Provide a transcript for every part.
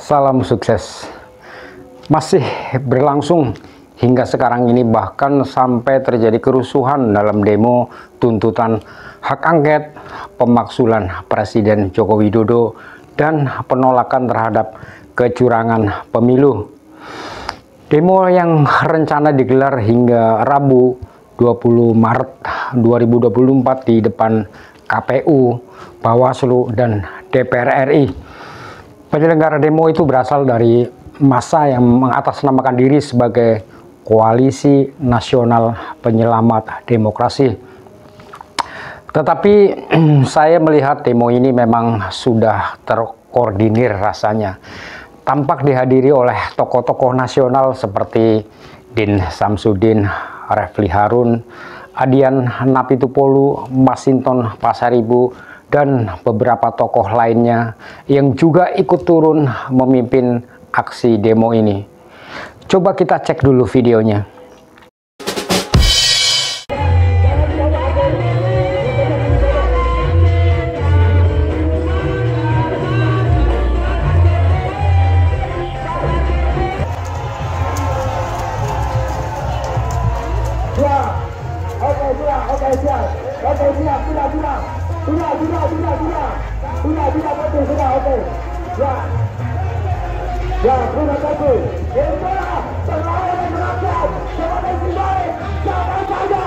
Salam sukses. Masih berlangsung hingga sekarang ini bahkan sampai terjadi kerusuhan dalam demo tuntutan hak angket, pemaksulan Presiden Joko Widodo dan penolakan terhadap kecurangan pemilu. Demo yang rencana digelar hingga Rabu 20 Maret 2024 di depan KPU, Bawaslu, dan DPR RI. Penyelenggara demo itu berasal dari masa yang mengatasnamakan diri sebagai Koalisi Nasional Penyelamat Demokrasi. Tetapi saya melihat demo ini memang sudah terkoordinir rasanya tampak dihadiri oleh tokoh-tokoh nasional seperti Din Samsudin, Refli Harun, Adian Napitupolu, Masinton Pasaribu, dan beberapa tokoh lainnya yang juga ikut turun memimpin aksi demo ini. Coba kita cek dulu videonya. Ya, sudah bagus. Itulah perlawanan rakyat kepada si baik. Jangan saja.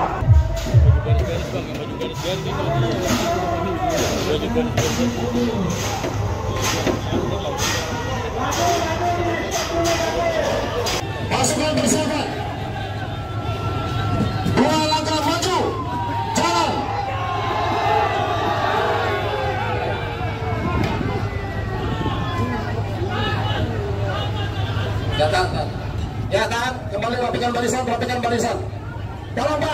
Pasukan bersahabat. Ya kan? Kembali rapikan barisan, rapikan barisan. Tolong Pak,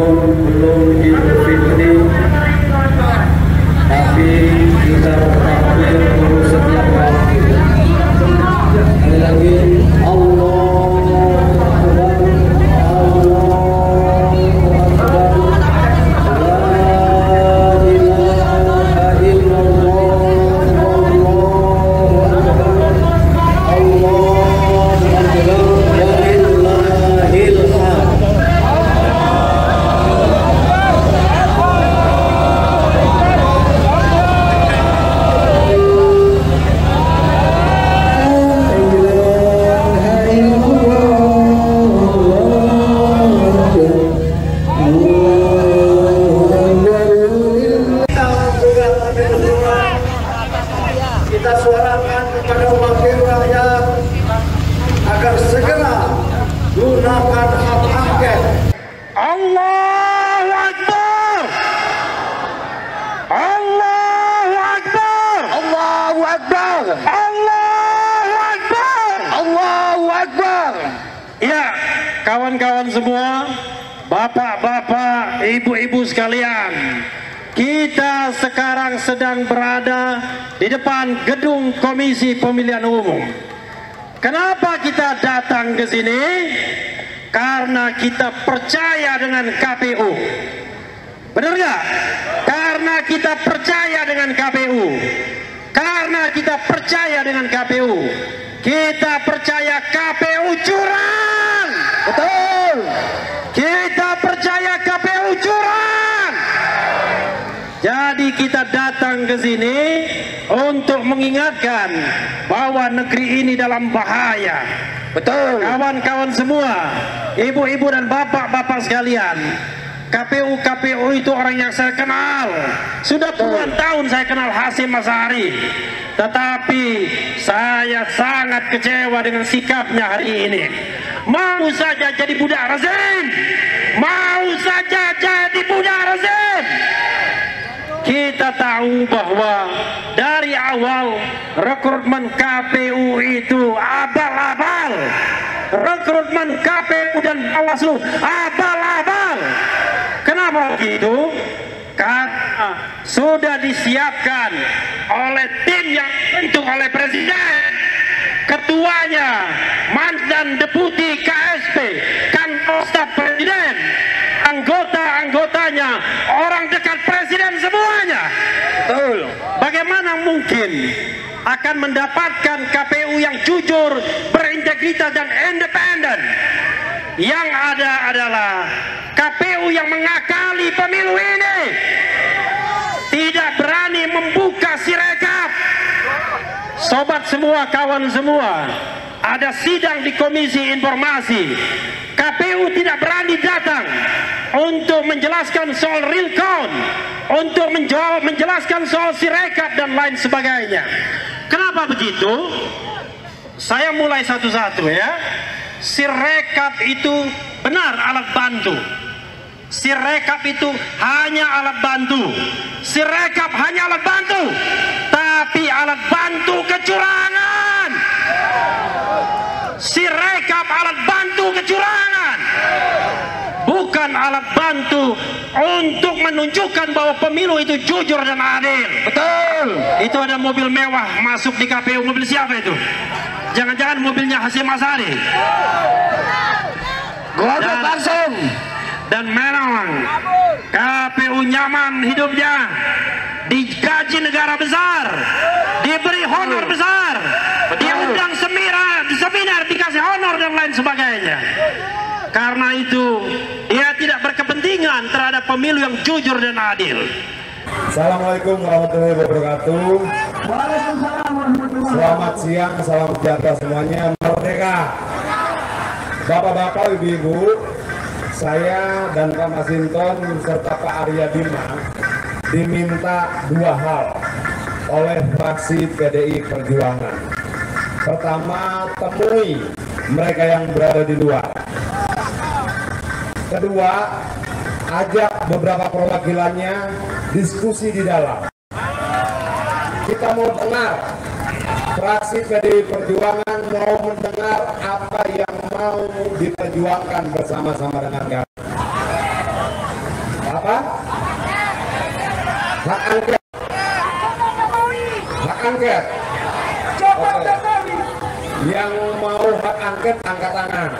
walaupun belum Idul Fitri tapi kita tetap terus setiap waktu lagi Allah datang ke sini? Karena kita percaya dengan KPU. Benar nggak? Karena kita percaya dengan KPU. Karena kita percaya dengan KPU. Kita percaya KPU curang. Betul. Kita percaya KPU curang. Jadi kita datang ke sini untuk mengingatkan bahwa negeri ini dalam bahaya. Betul. Kawan-kawan semua, ibu-ibu dan bapak-bapak sekalian, KPU KPU itu orang yang saya kenal. Sudah puluhan tahun saya kenal Hasim Masari. Tetapi saya sangat kecewa dengan sikapnya hari ini. Mau saja jadi budak rezim. Mau saja jadi budak rezim. Kita tahu bahwa dari awal rekrutmen KPU itu abal-abal. Rekrutmen KPU dan Bawaslu abal-abal. Kenapa begitu? Karena sudah disiapkan oleh tim yang dibentuk oleh Presiden. Ketuanya mantan deputi KSP, anggota-anggotanya orang dekat presiden semuanya. Betul. Bagaimana mungkin akan mendapatkan KPU yang jujur, berintegritas dan independen? Yang ada adalah KPU yang mengakali pemilu ini. Tidak berani membuka sirekap. Sobat semua, kawan semua, ada sidang di Komisi Informasi. KPU tidak berani datang untuk menjelaskan soal real count, untuk menjawab, menjelaskan soal sirekap dan lain sebagainya. Kenapa begitu? Saya mulai satu-satu ya. Sirekap itu benar alat bantu. Sirekap itu hanya alat bantu. Sirekap hanya alat bantu. Tapi alat bantu kecurangan. Sirekap alat bantu kecurangan. Bukan alat bantu untuk menunjukkan bahwa pemilu itu jujur dan adil. Betul. Itu ada mobil mewah masuk di KPU. Mobil siapa itu? Jangan-jangan mobilnya Hasim Asari. Dan- langsung. dan memang KPU nyaman hidupnya digaji negara besar diberi honor besar diundang semira seminar dikasih honor dan lain sebagainya karena itu dia berkepentingan terhadap pemilu yang jujur dan adil Assalamualaikum warahmatullahi wabarakatuh. Selamat siang, salam sejahtera semuanya. Merdeka. Bapak-bapak, ibu-ibu, saya dan Pak Masinton serta Pak Arya Bima diminta dua hal oleh fraksi PDI Perjuangan. Pertama, temui mereka yang berada di luar. Kedua, ajak beberapa perwakilannya diskusi di dalam. Kita mau dengar fraksi PDI Perjuangan mau mendengar apa yang mau diperjuangkan bersama-sama dengan kami. Apa? Hak angket. Hak angket. Oke. Yang mau hak angket angkat tangan.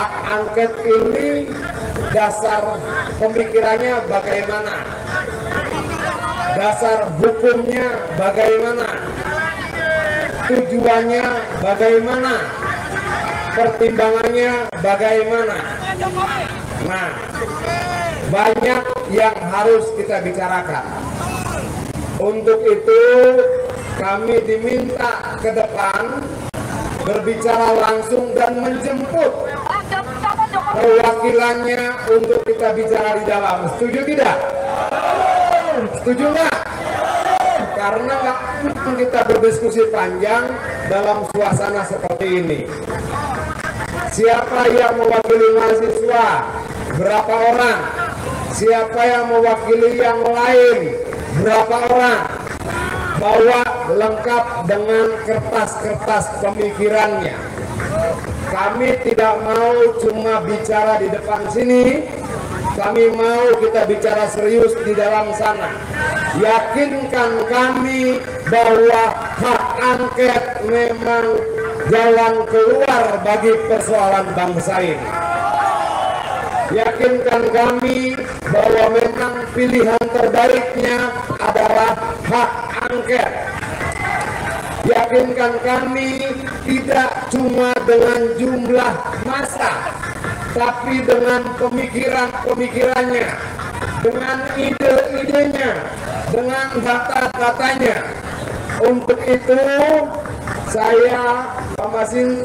hak angket ini dasar pemikirannya bagaimana? Dasar hukumnya bagaimana? Tujuannya bagaimana? Pertimbangannya bagaimana? Nah banyak yang harus kita bicarakan. Untuk itu kami diminta ke depan berbicara langsung dan menjemput perwakilannya untuk kita bicara di dalam. Setuju tidak? Setuju nggak? karena nggak mungkin kita berdiskusi panjang dalam suasana seperti ini. Siapa yang mewakili mahasiswa? Berapa orang? Siapa yang mewakili yang lain? Berapa orang? Bawa lengkap dengan kertas-kertas pemikirannya. Kami tidak mau cuma bicara di depan sini, kami mau kita bicara serius di dalam sana. Yakinkan kami bahwa hak angket memang jalan keluar bagi persoalan bangsa ini. Yakinkan kami bahwa memang pilihan terbaiknya adalah hak angket. Yakinkan kami tidak cuma dengan jumlah masa, tapi dengan pemikiran-pemikirannya, dengan ide-idenya, dengan data-datanya. Untuk itu, saya, Pak Masin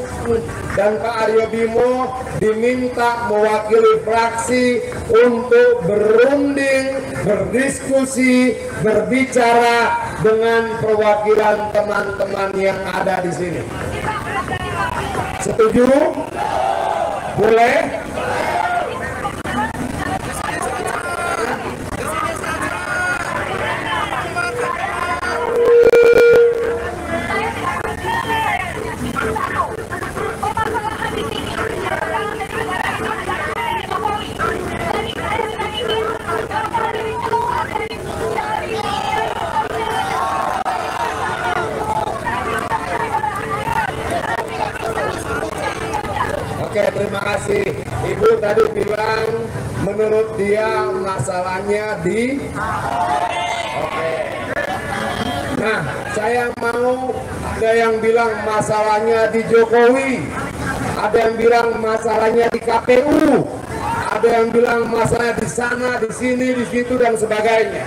dan Pak Aryo Bimo diminta mewakili fraksi untuk berunding, berdiskusi, berbicara dengan perwakilan teman-teman yang ada di sini. Setuju? Boleh? Kasih. Ibu tadi bilang menurut dia masalahnya di Oke. Nah, saya mau ada yang bilang masalahnya di Jokowi. Ada yang bilang masalahnya di KPU. Ada yang bilang masalahnya di sana, di sini, di situ dan sebagainya.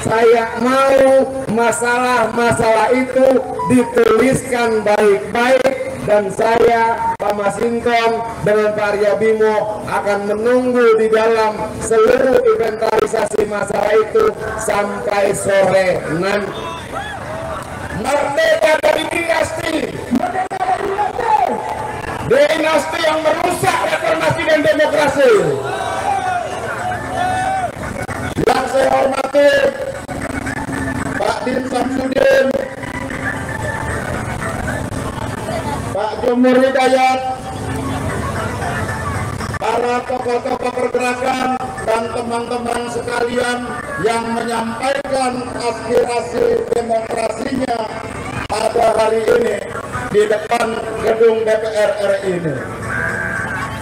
Saya mau masalah-masalah itu dituliskan baik-baik dan saya Pak Masinton dengan Pak Arya Bimo akan menunggu di dalam seluruh inventarisasi masalah itu sampai sore nanti. Merdeka dari dinasti. Dinasti yang merusak reformasi dan demokrasi. Yang saya hormati Pak Din Samsudin, Pak Jumur Hidayat, para tokoh-tokoh pergerakan dan teman-teman sekalian yang menyampaikan aspirasi demokrasinya pada hari ini di depan gedung DPR RI ini.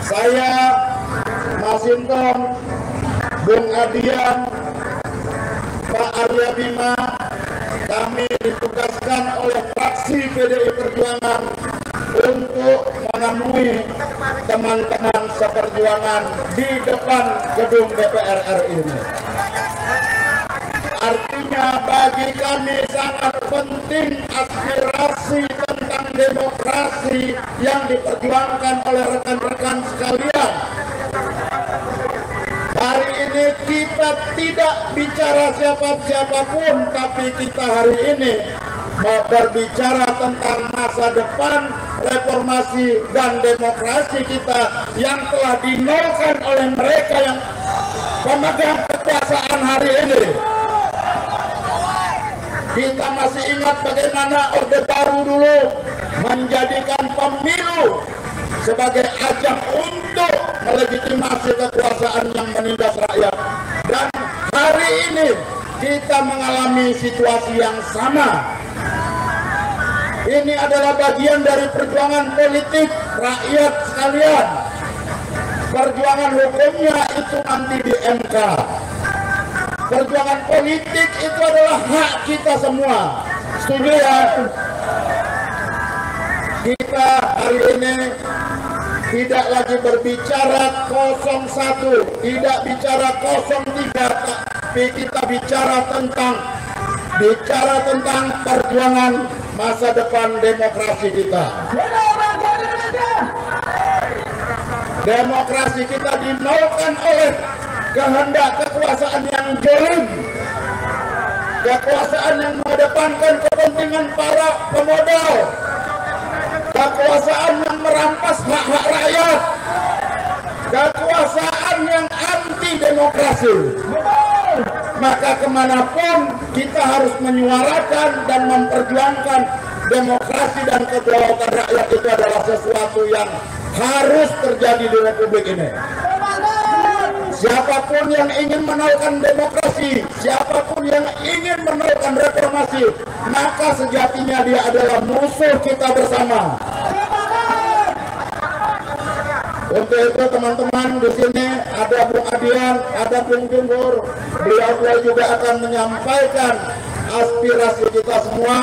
Saya Masinton, Bung Adian, Pak Arya Bima, kami ditugaskan oleh fraksi PDI Perjuangan menemui teman-teman seperjuangan di depan gedung DPR RI ini. Artinya bagi kami sangat penting aspirasi tentang demokrasi yang diperjuangkan oleh rekan-rekan sekalian. Hari ini kita tidak bicara siapa-siapapun, tapi kita hari ini mau berbicara tentang masa depan reformasi dan demokrasi kita yang telah dinolkan oleh mereka yang pemegang kekuasaan hari ini. Kita masih ingat bagaimana Orde Baru dulu menjadikan pemilu sebagai ajang untuk melegitimasi kekuasaan yang menindas rakyat. Dan hari ini kita mengalami situasi yang sama. Ini adalah bagian dari perjuangan politik rakyat sekalian. Perjuangan hukumnya itu nanti di MK. Perjuangan politik itu adalah hak kita semua. Setuju ya? Kita hari ini tidak lagi berbicara 01, tidak bicara 03, tapi kita bicara tentang bicara tentang perjuangan masa depan demokrasi kita. Demokrasi kita dinolkan oleh kehendak kekuasaan yang jolim. kekuasaan yang mengedepankan kepentingan para pemodal, kekuasaan yang merampas hak-hak rakyat, kekuasaan yang anti demokrasi. Maka ke mana pun kita harus menyuarakan dan memperjuangkan demokrasi dan kedaulatan rakyat itu adalah sesuatu yang harus terjadi di Republik ini. Siapa pun yang ingin menaikkan demokrasi, siapa pun yang ingin menaikkan reformasi, maka sejatinya dia adalah musuh kita bersama. Untuk itu teman-teman di sini ada Bung Adian, ada Bung Timbur, beliau juga akan menyampaikan aspirasi kita semua,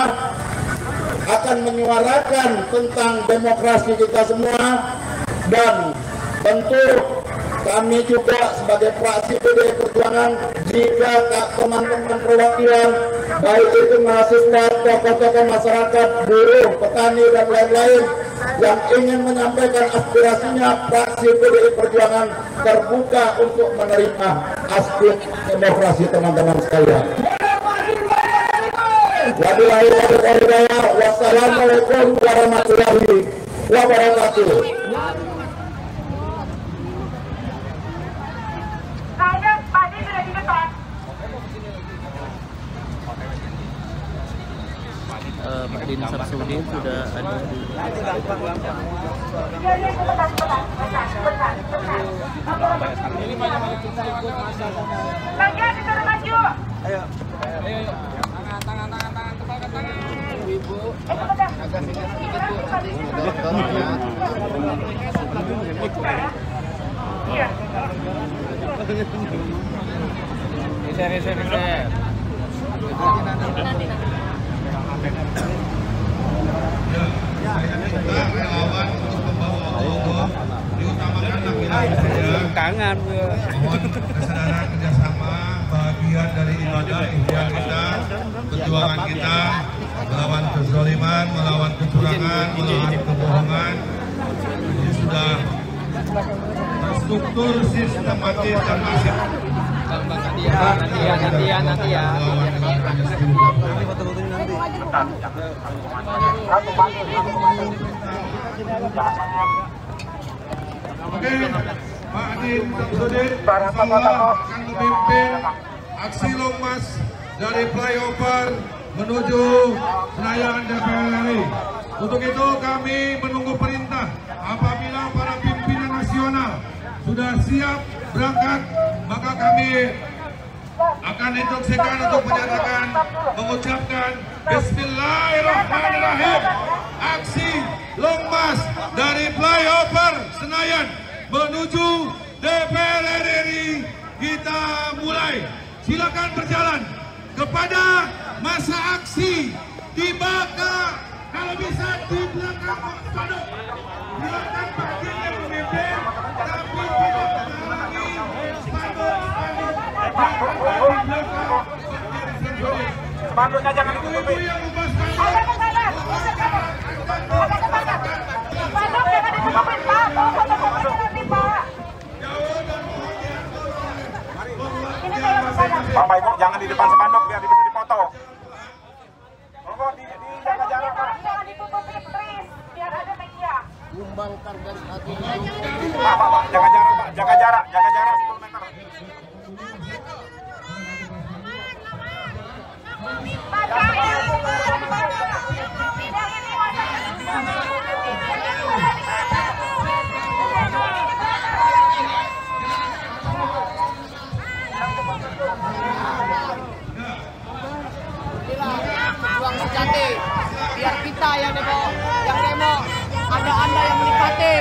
akan menyuarakan tentang demokrasi kita semua, dan tentu kami juga sebagai fraksi PDI Perjuangan jika teman-teman perwakilan baik itu mahasiswa, tokoh-tokoh masyarakat, buruh, petani dan lain-lain yang ingin menyampaikan aspirasinya fraksi PDI Perjuangan terbuka untuk menerima aspek demokrasi teman-teman sekalian. Wassalamualaikum warahmatullahi wabarakatuh. Saya tadi sudah di depan. Eh, Pak Din Samsudin sudah ada di sebentar, sebentar. Maju, untuk membawa Allah diutamakan laki-laki saja kangen mohon kesadaran kerjasama bagian dari ibadah ikhtiar kita perjuangan kita melawan kezaliman melawan kecurangan melawan kebohongan. Ini sudah terstruktur sistematis dan masif nanti ya nanti ya nanti ya nanti ya melawan dengan Pancasila. Oke, Pak Adin Samsudin insyaallah akan memimpin aksi longmas dari flyover menuju Senayan DPR RI. Untuk itu kami menunggu perintah apabila para pimpinan nasional sudah siap berangkat, maka kami akan instruksikan untuk menyatakan mengucapkan Bismillahirrahmanirrahim. Aksi longmas dari flyover Senayan menuju DPR RI kita mulai. Silakan berjalan kepada masa aksi dibakar kalau bisa di belakang silakan bagian yang memimpin tapi tidak menghalangi spanduk-spanduk Jangan ditutupi. Ada ke sana. Ada ke sana. Spanduk jangan ditutupin, Pak. Mau foto-foto nanti, Pak. Ini saya ke sana. Bapak Ibu jangan di depan spanduk biar bisa dipoto. Di, di jaga jarak Pak. Jangan ditutupi, please. Biar ada media. Pak, Pak, Pak, jaga jarak Pak, jaga jarak, jaga jarak biar kita yang demo yang demo ada anda yang menikmati.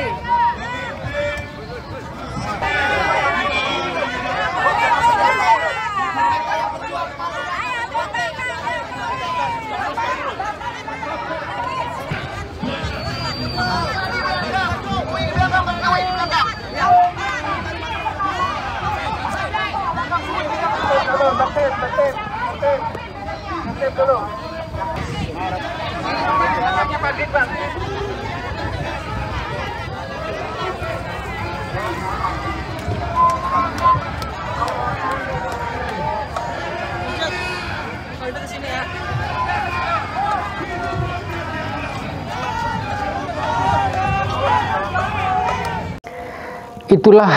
Itulah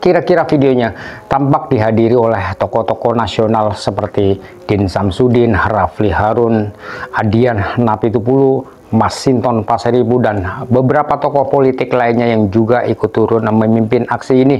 kira-kira videonya tampak dihadiri oleh tokoh-tokoh nasional seperti Din Samsudin, Rafli Harun, Adian Napitupulu, Mas Sinton Pasaribu dan beberapa tokoh politik lainnya yang juga ikut turun memimpin aksi ini.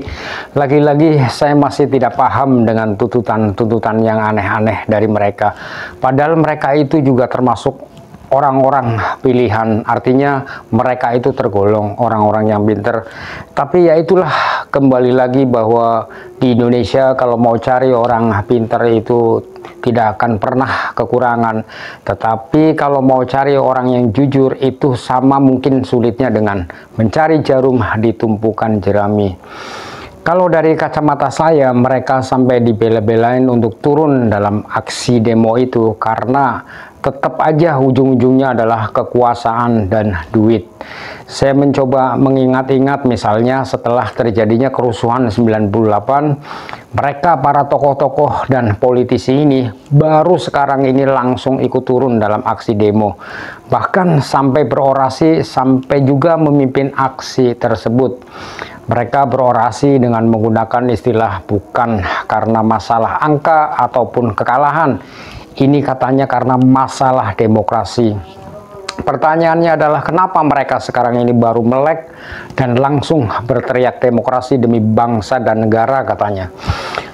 Lagi-lagi saya masih tidak paham dengan tuntutan-tuntutan yang aneh-aneh dari mereka. Padahal mereka itu juga termasuk orang-orang pilihan. Artinya mereka itu tergolong orang-orang yang pinter. Tapi ya itulah kembali lagi bahwa di Indonesia kalau mau cari orang pinter itu tidak akan pernah kekurangan. Tetapi kalau mau cari orang yang jujur itu sama mungkin sulitnya dengan mencari jarum di tumpukan jerami. Kalau dari kacamata saya, mereka sampai dibela-belain untuk turun dalam aksi demo itu karena tetap aja ujung-ujungnya adalah kekuasaan dan duit. Saya mencoba mengingat-ingat misalnya setelah terjadinya kerusuhan 98, mereka para tokoh-tokoh dan politisi ini baru sekarang ini langsung ikut turun dalam aksi demo. Bahkan sampai berorasi sampai juga memimpin aksi tersebut. Mereka berorasi dengan menggunakan istilah bukan karena masalah angka ataupun kekalahan, ini katanya karena masalah demokrasi. Pertanyaannya adalah kenapa mereka sekarang ini baru melek dan langsung berteriak demokrasi demi bangsa dan negara katanya.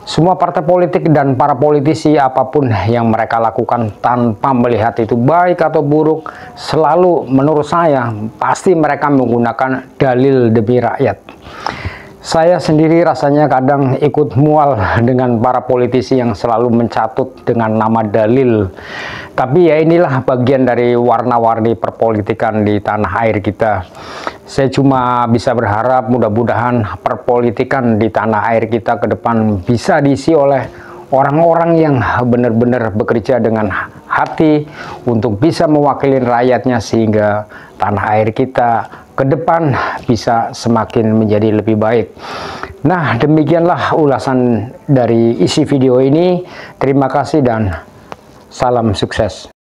Semua partai politik dan para politisi apa pun yang mereka lakukan tanpa melihat itu baik atau buruk selalu menurut saya pasti mereka menggunakan dalil demi rakyat. Saya sendiri rasanya kadang ikut mual dengan para politisi yang selalu mencatut dengan nama dalil. Tapi ya inilah bagian dari warna-warni perpolitikan di tanah air kita. Saya cuma bisa berharap mudah-mudahan perpolitikan di tanah air kita ke depan bisa diisi oleh orang-orang yang benar-benar bekerja dengan hati untuk bisa mewakili rakyatnya sehingga tanah air kita ke depan bisa semakin menjadi lebih baik. Nah, demikianlah ulasan dari isi video ini. Terima kasih dan salam sukses.